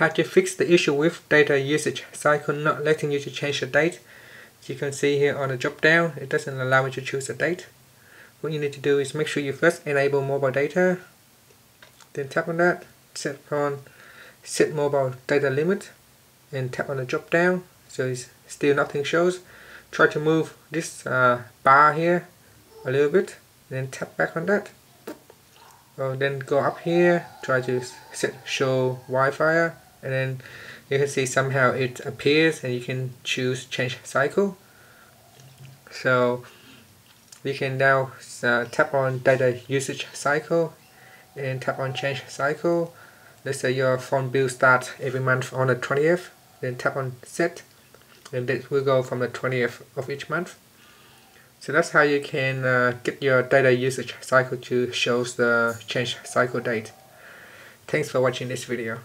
how to fix the issue with data usage cycle not letting you to change the date. You can see here on the drop down it doesn't allow me to choose a date. What you need to do is make sure you first enable mobile data then tap on that set on set mobile data limit and tap on the drop down so it's still nothing shows. Try to move this uh, bar here a little bit then tap back on that. So then go up here try to set show Wi-Fi and then you can see somehow it appears and you can choose change cycle. So we can now uh, tap on data usage cycle and tap on change cycle. Let's say your phone bill starts every month on the 20th then tap on set and it will go from the 20th of each month. So that's how you can uh, get your data usage cycle to shows the change cycle date. Thanks for watching this video